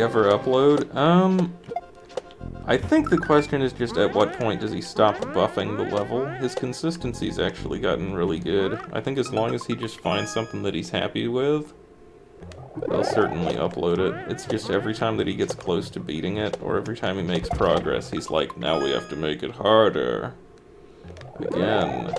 ever upload? Um, I think the question is just at what point does he stop buffing the level? His consistency's actually gotten really good. I think as long as he just finds something that he's happy with, he'll certainly upload it. It's just every time that he gets close to beating it, or every time he makes progress, he's like, now we have to make it harder. Again.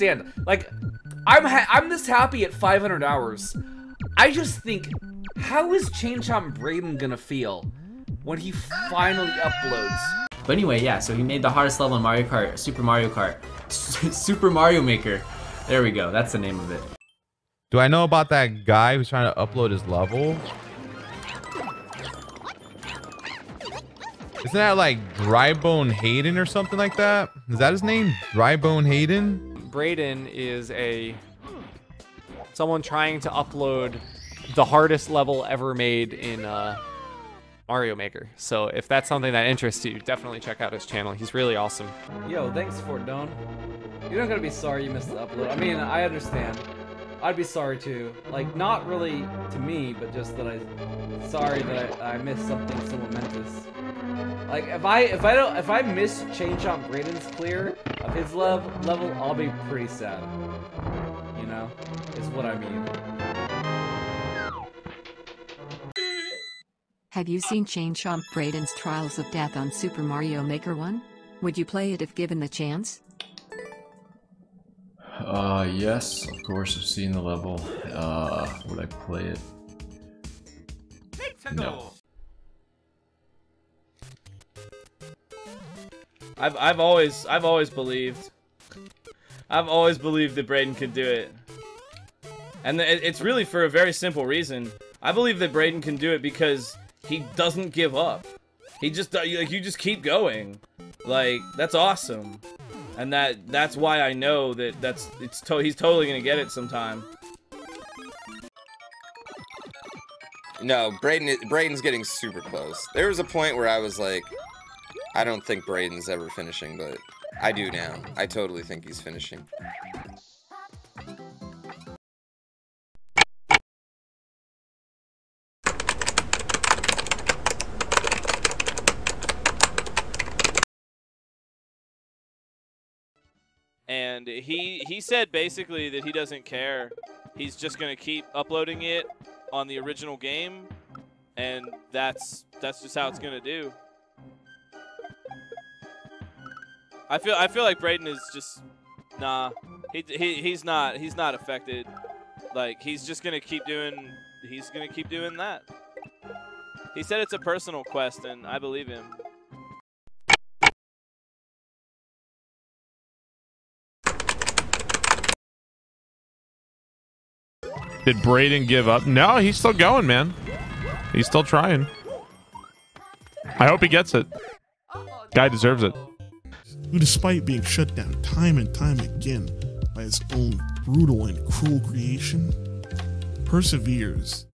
Understand. Like, I'm ha I'm this happy at 500 hours. I just think, how is Chain Chomp Braden gonna feel when he finally uploads? But anyway, yeah, so he made the hardest level in Mario Kart, Super Mario Kart. Super Mario Maker. There we go, that's the name of it. Do I know about that guy who's trying to upload his level? Isn't that like Drybone Hayden or something like that? Is that his name? Drybone Hayden? Braden is a someone trying to upload the hardest level ever made in uh, Mario Maker. So if that's something that interests you, definitely check out his channel. He's really awesome. Yo, thanks for Don. You're not gonna be sorry you missed the upload. I mean, I understand. I'd be sorry too. Like, not really to me, but just that I, sorry that I, I missed something so momentous. Like, if I if I don't if I miss Chain Chomp Braden's clear of his level level, I'll be pretty sad. You know, is what I mean. Have you seen Chain Chomp Braden's Trials of Death on Super Mario Maker 1? Would you play it if given the chance? Uh, yes, of course, I've seen the level. Uh, would I play it? No. I've I've always I've always believed. I've always believed that Braden could do it. And it's really for a very simple reason. I believe that Braden can do it because he doesn't give up. He just like you just keep going. Like that's awesome. And that that's why I know that that's it's to, he's totally to get it sometime. No, Braden. Braden's getting super close. There was a point where I was like, I don't think Braden's ever finishing, but I do now. I totally think he's finishing. He he said basically that he doesn't care. He's just gonna keep uploading it on the original game, and that's that's just how it's gonna do. I feel I feel like Braden is just nah. He, he he's not he's not affected. Like he's just gonna keep doing he's gonna keep doing that. He said it's a personal quest, and I believe him. Did Braden give up? No, he's still going, man. He's still trying. I hope he gets it. Guy deserves it. who, despite being shut down time and time again by his own brutal and cruel creation, perseveres.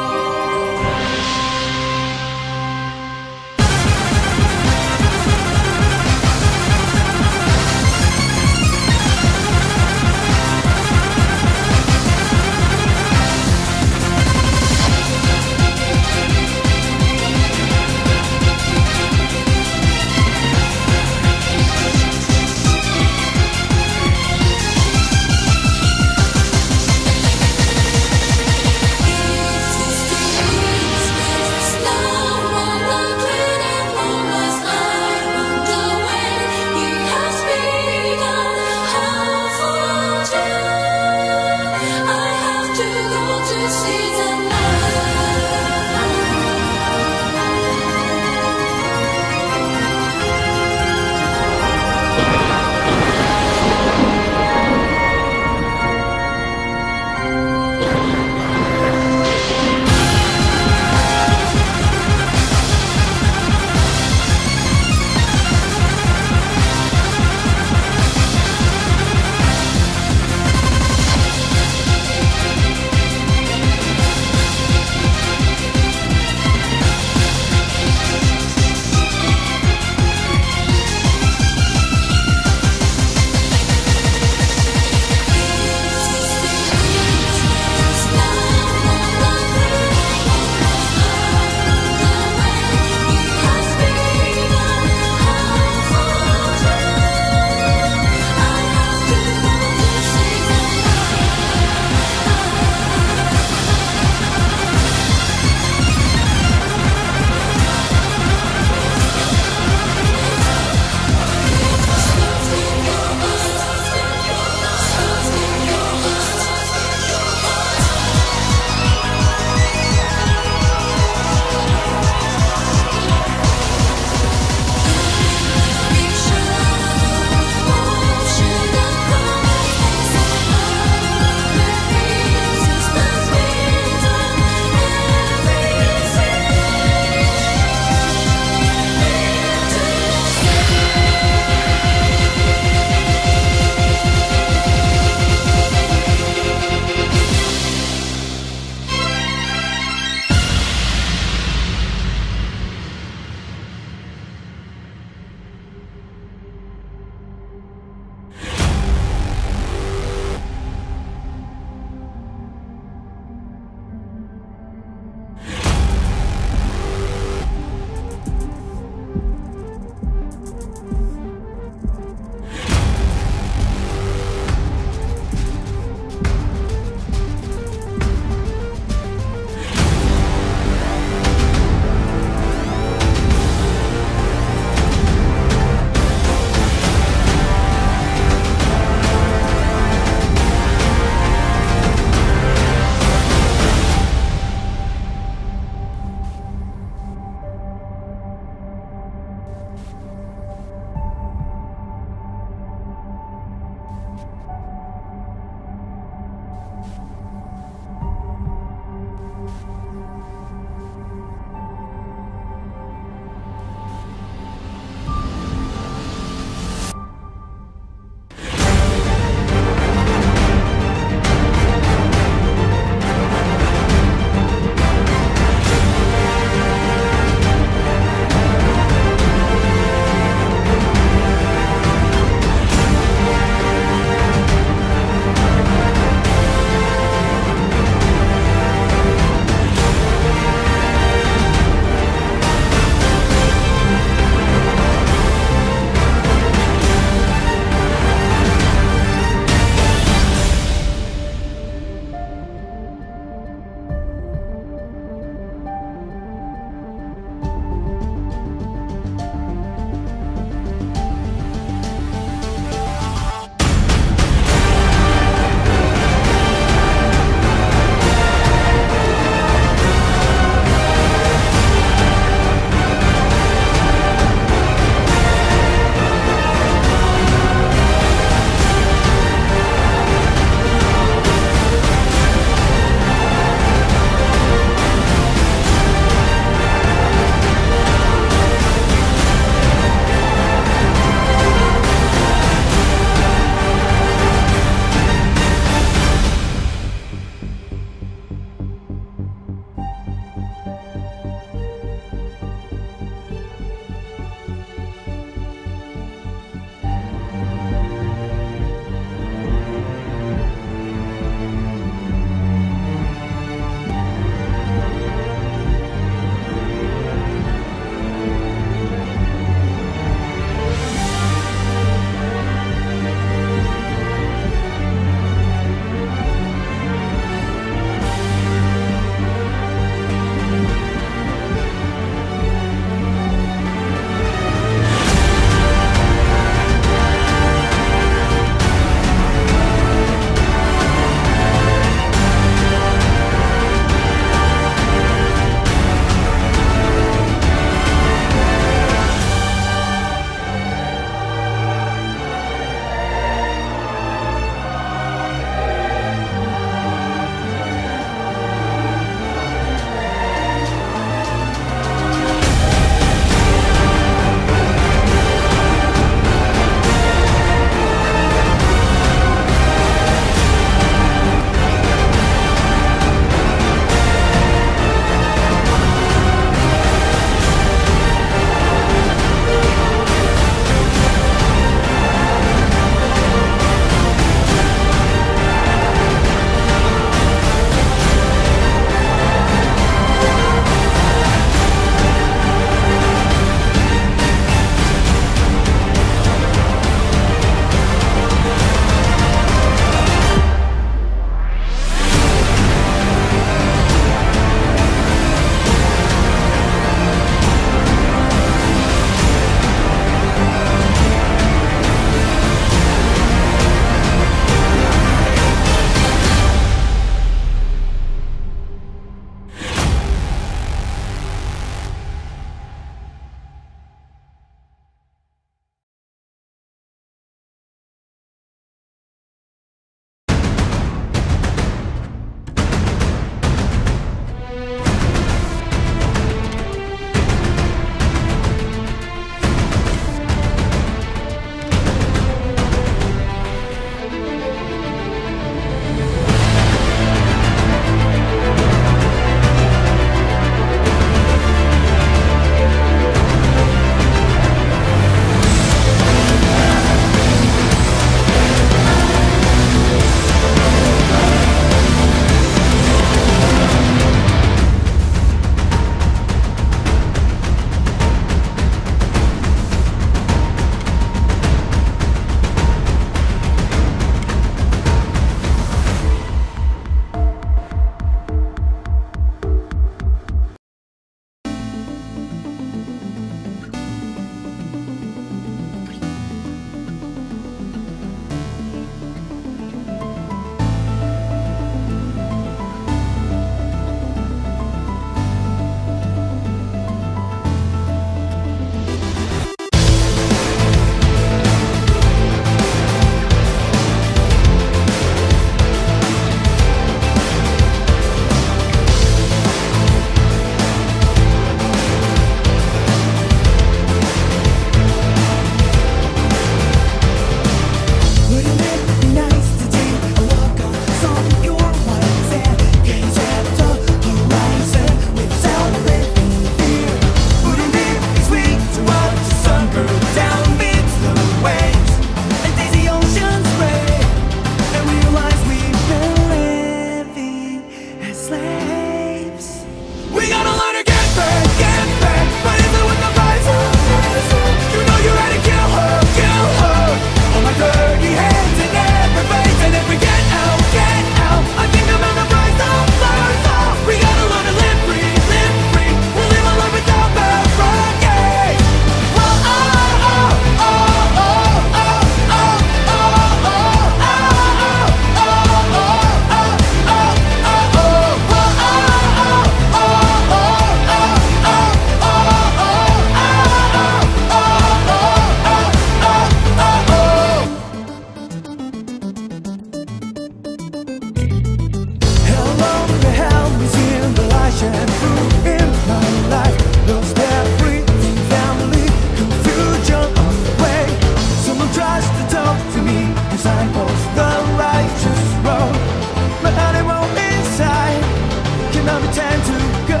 To go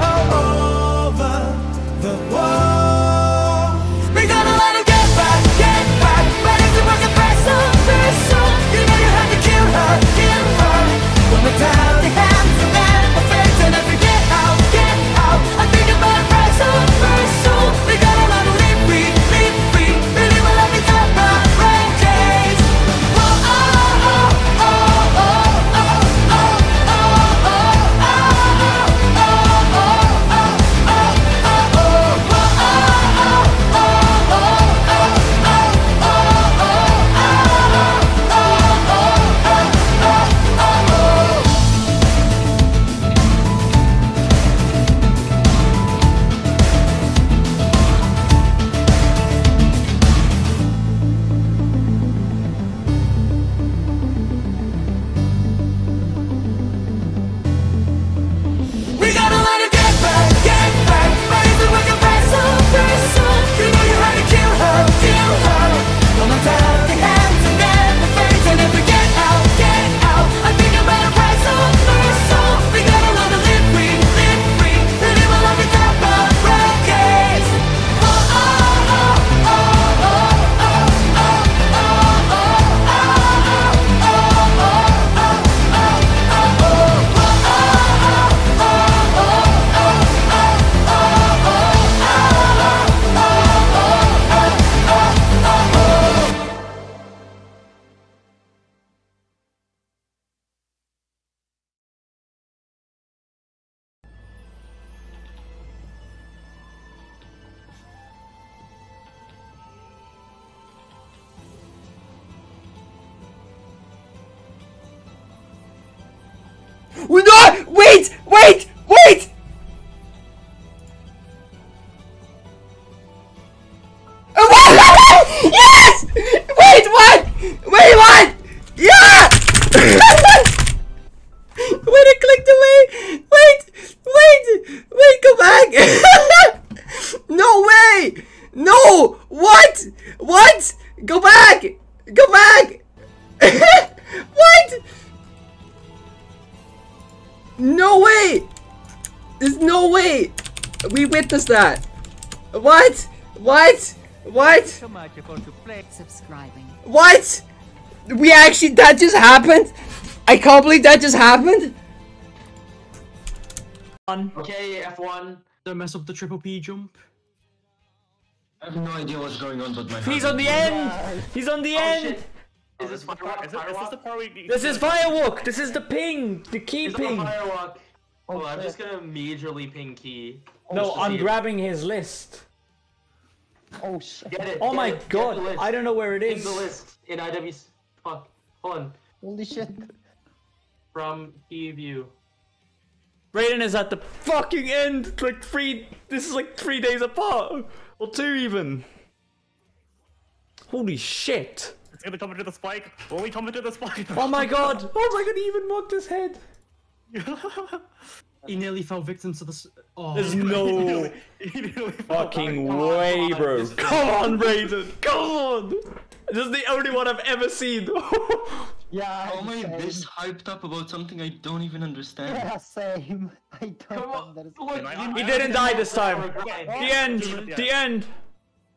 over the wall. What? Subscribing. What? We actually, that just happened? I can't believe that just happened? Okay, F1. Don't mess up the triple P jump. I have no idea what's going on, but my He's on the beating. end! He's on the oh, end! Is this firework? Is, it, is this the part we? This is firework! This is the ping! The key Is it the ping! firework? Oh, I'm just gonna majorly ping key. No, I'm see it. grabbing his list. Oh shit! Get it. Oh get my it, god. I don't know where it Ping is. the list in IW. Fuck. Hold on. Holy shit. From key view. Braden is at the fucking end! Like three. This is like three days apart! Or two even! Holy shit! It's gonna come into the spike. When we come into the spike. Oh my god! Oh my god, he even mocked his head! He nearly fell victim to this. Oh. There's no fucking way, oh, bro. Come on, Braden! Come on! This is the only one I've ever seen. Yeah. How am I this hyped up about something I don't even understand? Yeah, same. I don't understand. he didn't die this time. The end. The end.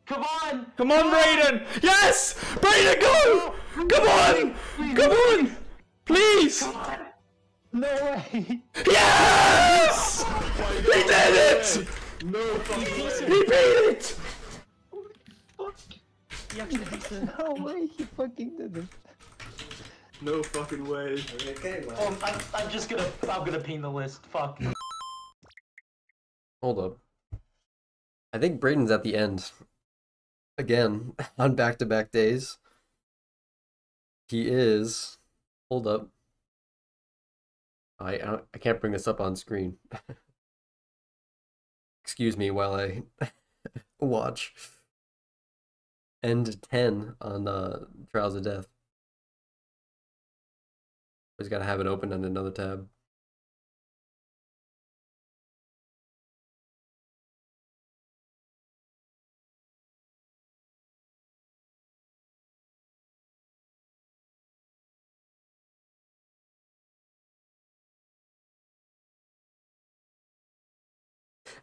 Come on! Come on, Braden! Yes! Braden, go! Come on! Come on! Please! No way! Yes! Oh he did it! No fucking He oh beat it! No way, he fucking did it. No fucking way. Okay, well. Oh, I'm, I'm just gonna. I'm gonna ping the list. Fuck. Hold up. I think Braden's at the end. Again, on back to back days. He is. Hold up. I I, I can't bring this up on screen. Excuse me while I watch. End 10 on uh, Trials of Death. Always gotta have it open on another tab.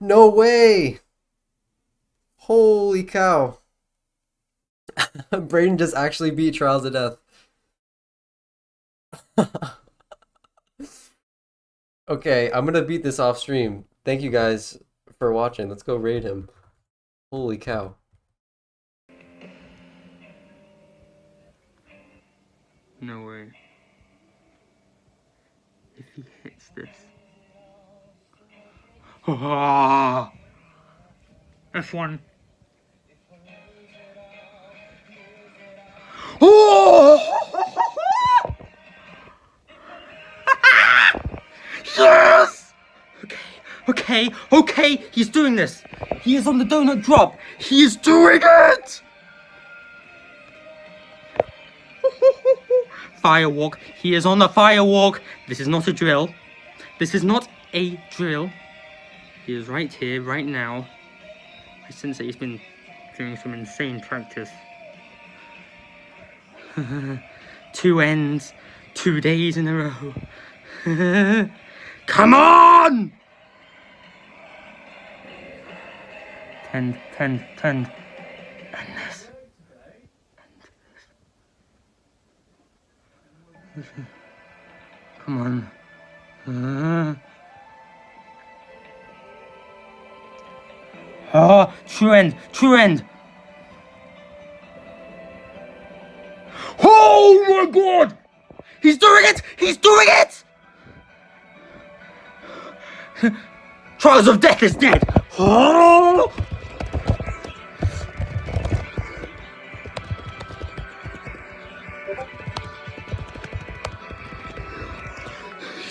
No way! Holy cow. Braden just actually beat Trials of Death. okay, I'm gonna beat this off stream. Thank you guys for watching. Let's go raid him. Holy cow. No way. If he hits this. Ah! F1. Oh! yes! Okay, okay, okay, he's doing this. He is on the donut drop. He is doing it! Firewalk. He is on the firewalk. This is not a drill. This is not a drill. He is right here, right now. I sense that he's been doing some insane practice. two ends, two days in a row. Come on! Ten, ten, ten. And this. Come on. Uh. Oh, true end, true end. Oh my god! He's doing it! He's doing it! Trials of Death is dead! Oh!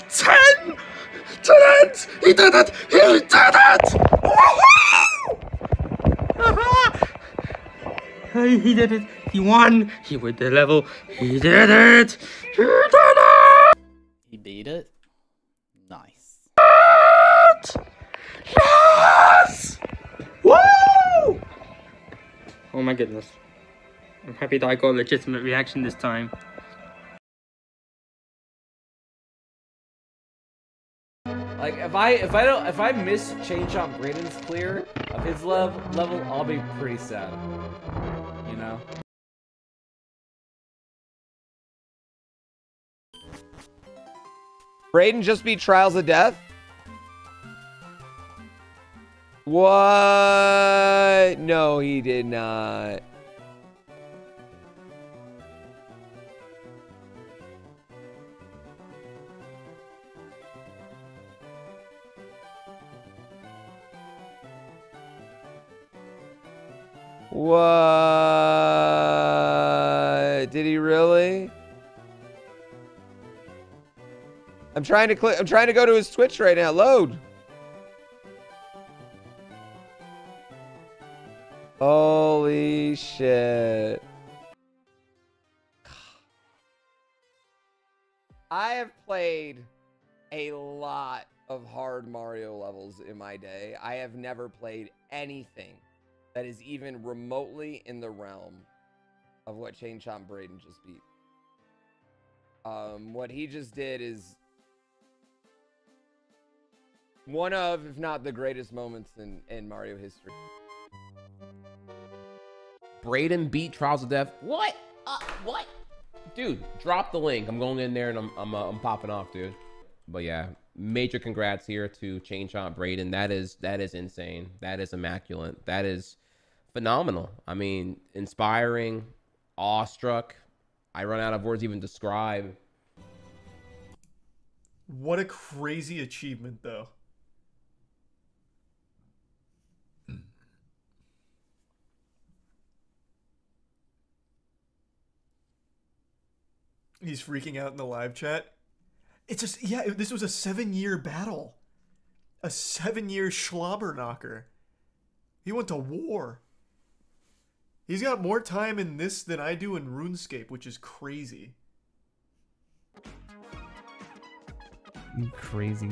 Ten! Ten! He did it! He did it! Ah! Hey, he did it! He won! He went the level! He did it! He did it! He beat it. Nice. Yes! Woo! Oh my goodness. I'm happy that I got a legitimate reaction this time. Like if I if I don't if I miss Chain Chomp Braden's clear of his love level, I'll be pretty sad. You know? Braden just beat Trials of Death? What? No, he did not. What? Did he really? I'm trying to click. I'm trying to go to his Twitch right now. Load. Holy shit. I have played a lot of hard Mario levels in my day. I have never played anything that is even remotely in the realm of what Chain Chomp Braden just beat. Um, what he just did is one of, if not the greatest moments in, in Mario history. Braden beat Trials of Death. What? Uh, what? Dude, drop the link. I'm going in there and I'm I'm, uh, I'm popping off, dude. But yeah, major congrats here to Chain Chomp Braden. That is that is insane. That is immaculate. That is phenomenal. I mean, inspiring, awestruck. I run out of words even describe. What a crazy achievement, though. Hmm. He's freaking out in the live chat. It's just yeah, this was a seven-year battle, a seven-year schlobber knocker. He went to war. He's got more time in this than I do in RuneScape, which is crazy. You crazy.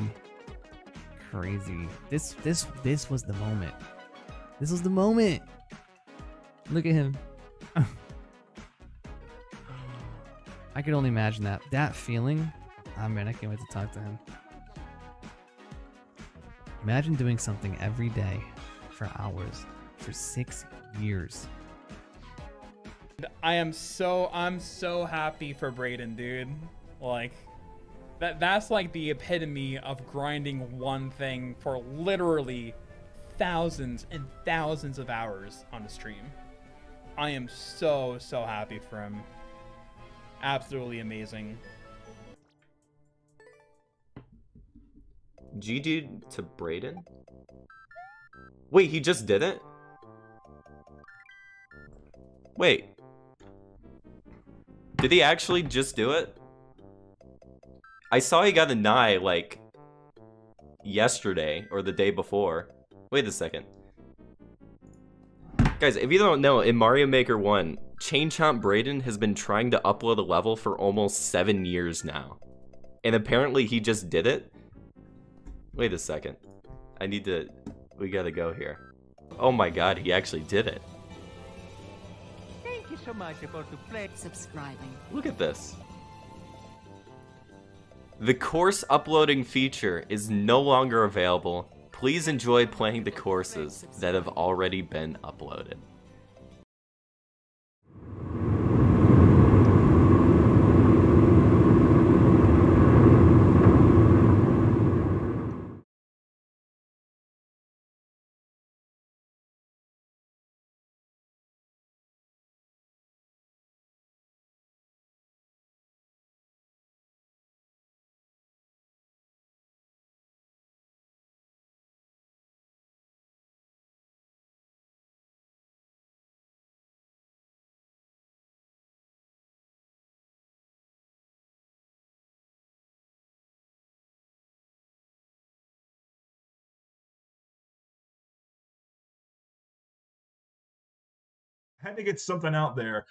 Crazy. This this this was the moment. This was the moment. Look at him. I could only imagine that. That feeling. Oh man, I can't wait to talk to him. Imagine doing something every day for hours for six years. I am so I'm so happy for Braden, dude. Like that that's like the epitome of grinding one thing for literally thousands and thousands of hours on a stream. I am so so happy for him. Absolutely amazing. G dude to Braden? Wait, he just did it? Wait. Did he actually just do it? I saw he got a Nye, like, yesterday, or the day before. Wait a second. Guys, if you don't know, in Mario Maker 1, Chain Chomp Braden has been trying to upload a level for almost seven years now. And apparently he just did it? Wait a second. I need to... We gotta go here. Oh my god, he actually did it. So much for to play. Subscribing. Look at this. The course uploading feature is no longer available. Please enjoy playing the courses that have already been uploaded. I had to get something out there.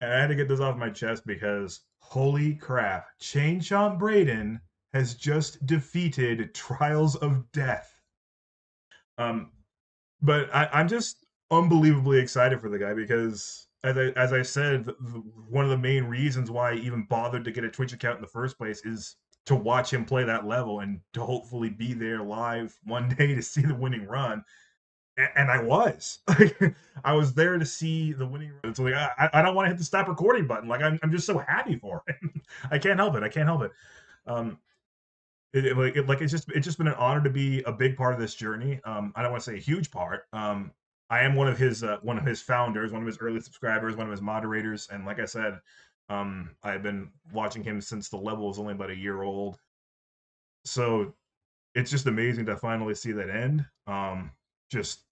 And I had to get this off my chest because holy crap, Chain Chomp Braden has just defeated Trials of Death. Um, but I, I'm just unbelievably excited for the guy because, as I as I said, the, one of the main reasons why I even bothered to get a Twitch account in the first place is to watch him play that level and to hopefully be there live one day to see the winning run and I was. I was there to see the winning. So like, I, I don't want to hit the stop recording button. Like I'm, I'm just so happy for him. I can't help it. I can't help it. Um, it, it- like, it, like it's just, it's just been an honor to be a big part of this journey. Um, I don't want to say a huge part. Um, I am one of his, uh, one of his founders, one of his early subscribers, one of his moderators, and like I said, um, I've been watching him since the level was only about a year old. So it's just amazing to finally see that end. Um, just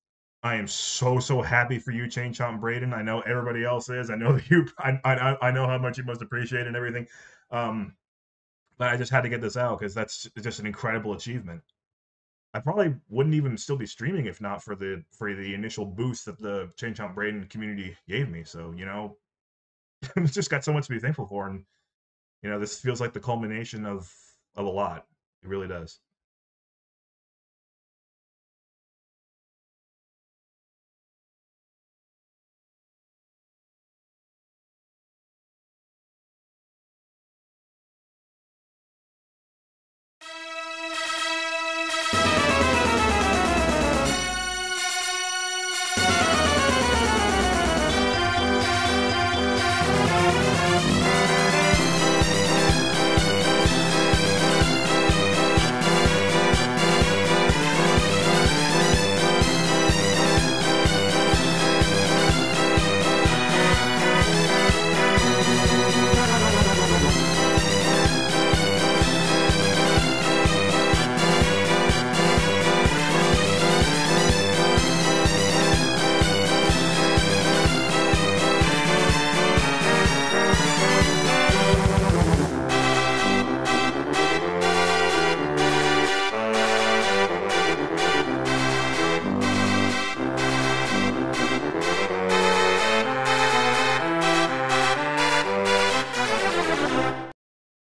I am so so happy for you, Chain Chomp Braden. I know everybody else is. I know that you. I I, I know how much you must appreciate and everything. Um, but I just had to get this out because that's just an incredible achievement. I probably wouldn't even still be streaming if not for the for the initial boost that the Chain Chomp Braden community gave me. So you know, just got so much to be thankful for, and you know, this feels like the culmination of of a lot. It really does.